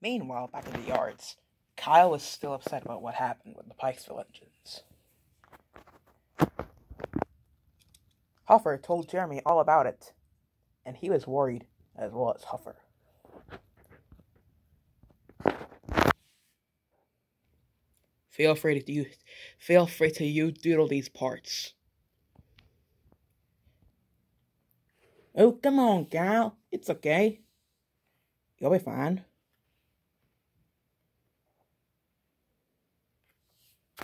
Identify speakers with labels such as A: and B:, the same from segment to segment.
A: Meanwhile, back in the yards, Kyle was still upset about what happened with the Pikesville engines. Huffer told Jeremy all about it, and he was worried as well as Huffer. Feel free to use, feel free to use doodle these parts. Oh, come on, gal. It's okay. You'll be fine.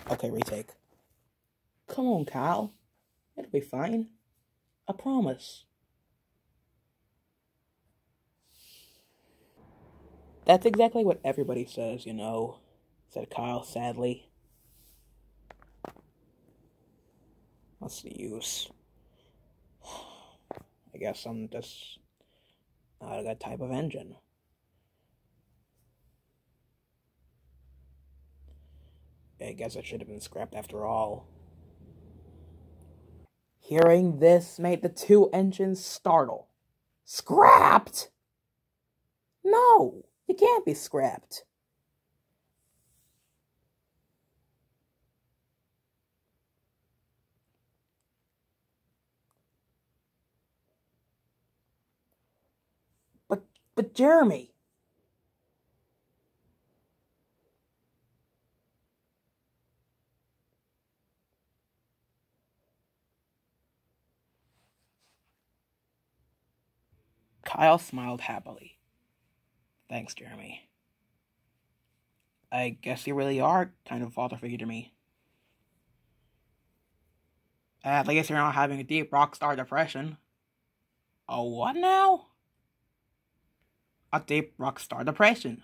A: Okay, retake. Come on, Kyle. It'll be fine. I promise. That's exactly what everybody says, you know, said Kyle sadly. What's the use? I guess I'm just not that type of engine. I guess I should have been scrapped after all. Hearing this made the two engines startle. Scrapped? No, you can't be scrapped. But, but Jeremy, Kyle smiled happily. Thanks, Jeremy. I guess you really are kind of a father figure to me. At least you're not having a deep rock star depression. A what now? A deep rock star depression.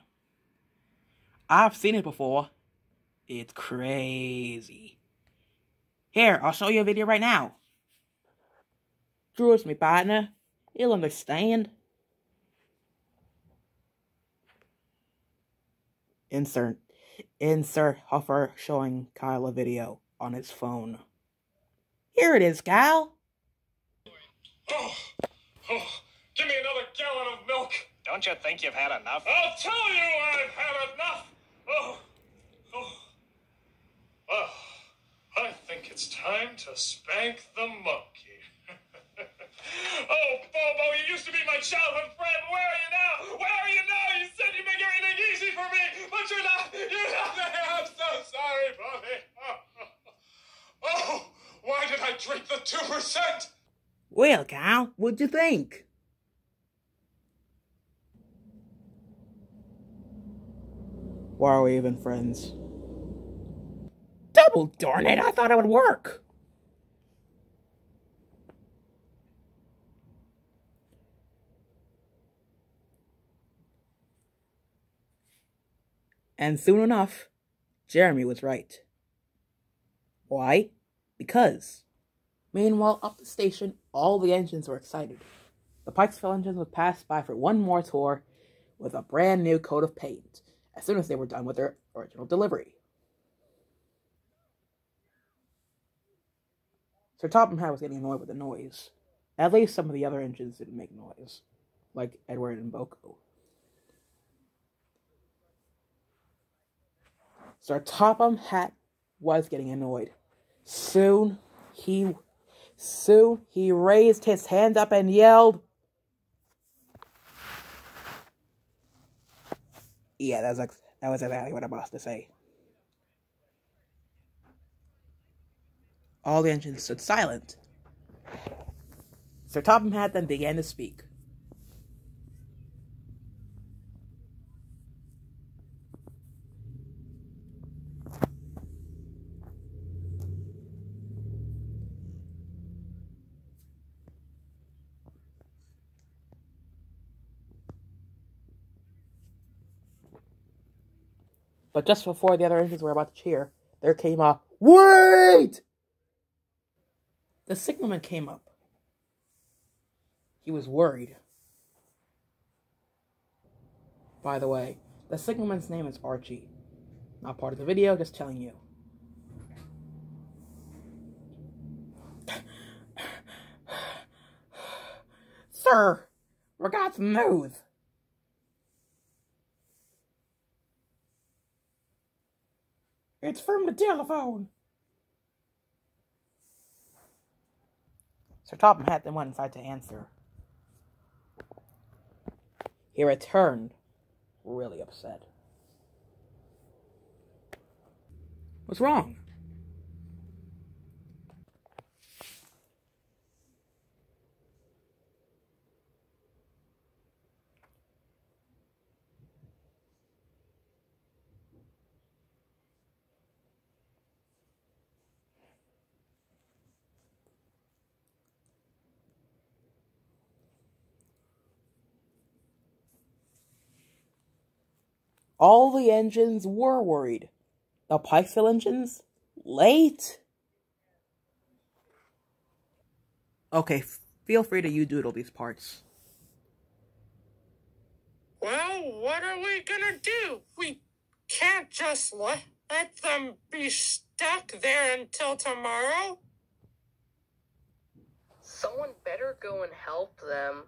A: I've seen it before. It's crazy. Here, I'll show you a video right now. Trust me, partner. You'll understand. Insert insert Huffer showing Kyle a video on his phone. Here it is, Kyle.
B: Oh, oh, give me another gallon of milk.
C: Don't you think you've had enough?
B: I'll tell you I've had enough. Oh, oh, oh. I think it's time to spank the monkey. Oh, Bobo, you used to be my childhood friend. Where are you now? Where are you now? You said you'd make everything easy for me, but you're not. You're not there. I'm so sorry, Bobby. Oh, why did I drink the 2%?
A: Well, Kyle, what'd you think? Why are we even friends? Double darn it, I thought it would work. And soon enough, Jeremy was right. Why? Because. Meanwhile, up the station, all the engines were excited. The Pikesville engines would pass by for one more tour with a brand new coat of paint as soon as they were done with their original delivery. Sir Topham Hatt was getting annoyed with the noise. At least some of the other engines didn't make noise, like Edward and BoCo. Sir Topham um, Hatt was getting annoyed. Soon he soon he raised his hand up and yelled. Yeah, that was like, that was exactly what I'm about to say. All the engines stood silent. Sir Topham Hatt then began to speak. But just before the other engines were about to cheer, there came a WAIT! The signalman came up. He was worried. By the way, the signalman's name is Archie. Not part of the video, just telling you. Sir, we got news. It's from the telephone. Sir Topham Hatt then went inside to answer. He returned, really upset. What's wrong? All the engines were worried. The Pikesville engines? Late? Okay, feel free to you doodle these parts.
D: Well, what are we gonna do? We can't just let, let them be stuck there until tomorrow.
E: Someone better go and help them.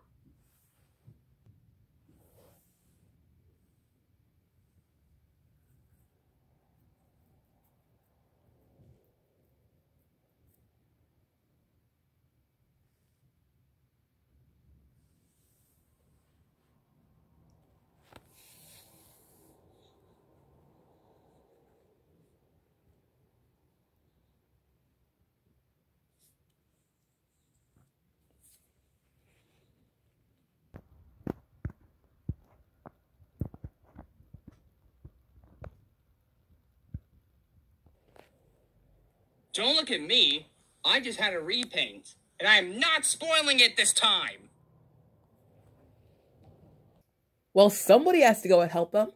C: Don't look at me. I just had a repaint, and I am not spoiling it this time.
A: Well, somebody has to go and help them.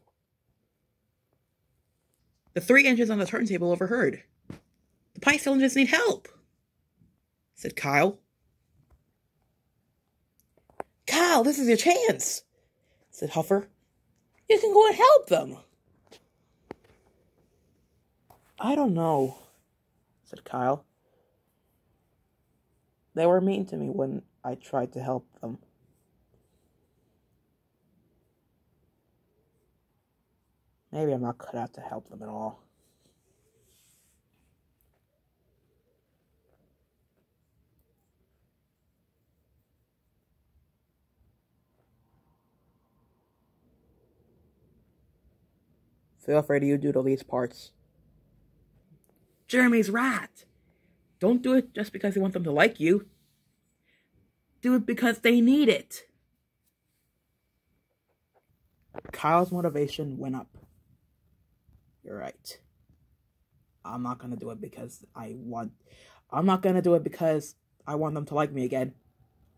A: The three engines on the turntable overheard. The Pikesville engines need help, said Kyle. Kyle, this is your chance, said Huffer. You can go and help them. I don't know, said Kyle. They were mean to me when I tried to help them. Maybe I'm not cut out to help them at all. Feel free to you doodle these parts. Jeremy's right. Don't do it just because you want them to like you. Do it because they need it. Kyle's motivation went up. You're right. I'm not gonna do it because I want. I'm not gonna do it because I want them to like me again.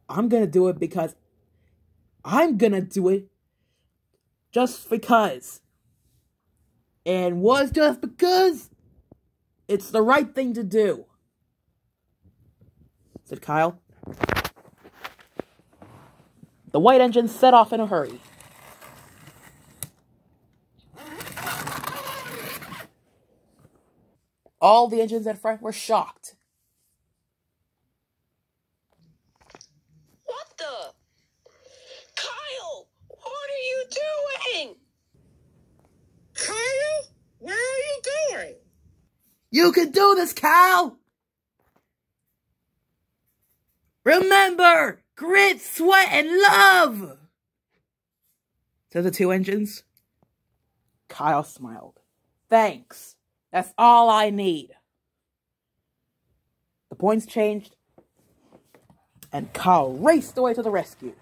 A: I'm gonna do it because I'm gonna do it just because. And was just because it's the right thing to do. Said Kyle. The white engine set off in a hurry. All the engines in front were shocked.
D: What the? Kyle, what are you doing? Kyle, where are you going?
A: You can do this, Kyle! Remember, grit, sweat, and love! To the two engines. Kyle smiled. Thanks. That's all I need. The points changed, and Kyle raced away to the rescue.